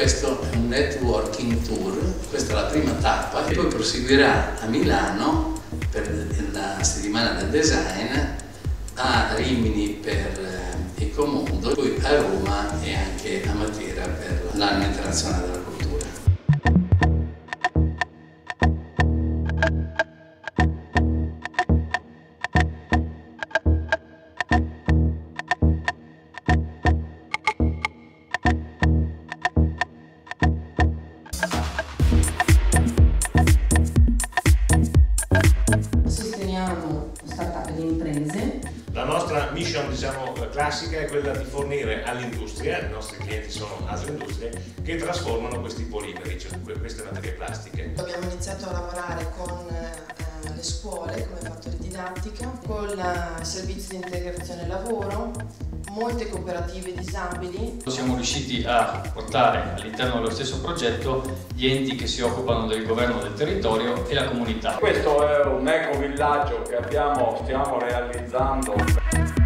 questo è un networking tour, questa è la prima tappa che poi proseguirà a Milano per la settimana del design, a Rimini per eh, Ecomondo, poi a Roma e anche a Matera per l'anno internazionale della mission diciamo, classica è quella di fornire all'industria, i nostri clienti sono altre industrie, che trasformano questi polimeri, cioè queste materie plastiche. Abbiamo iniziato a lavorare con eh, le scuole come fattori didattica, con il servizio di integrazione lavoro, molte cooperative disabili. Siamo riusciti a portare all'interno dello stesso progetto gli enti che si occupano del governo del territorio e la comunità. Questo è un ecovillaggio che abbiamo, stiamo realizzando.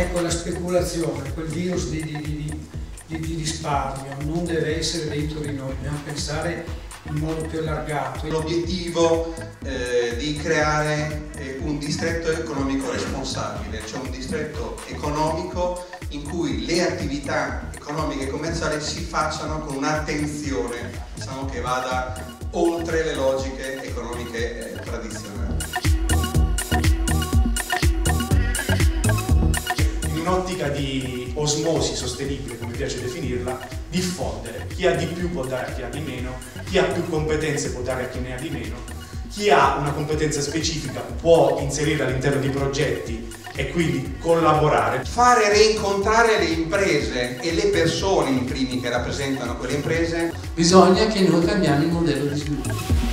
Ecco la speculazione, quel virus di, di, di, di risparmio non deve essere dentro di noi, dobbiamo pensare in modo più allargato. L'obiettivo eh, di creare eh, un distretto economico responsabile, cioè un distretto economico in cui le attività economiche e commerciali si facciano con un'attenzione diciamo, che vada oltre le logiche economiche eh, tradizionali. Un'ottica di osmosi sostenibile, come piace definirla, diffondere. Chi ha di più può dare a chi ha di meno, chi ha più competenze può dare a chi ne ha di meno, chi ha una competenza specifica può inserire all'interno di progetti e quindi collaborare. Fare reincontrare le imprese e le persone in primi che rappresentano quelle imprese. Bisogna che noi cambiamo il modello di sviluppo.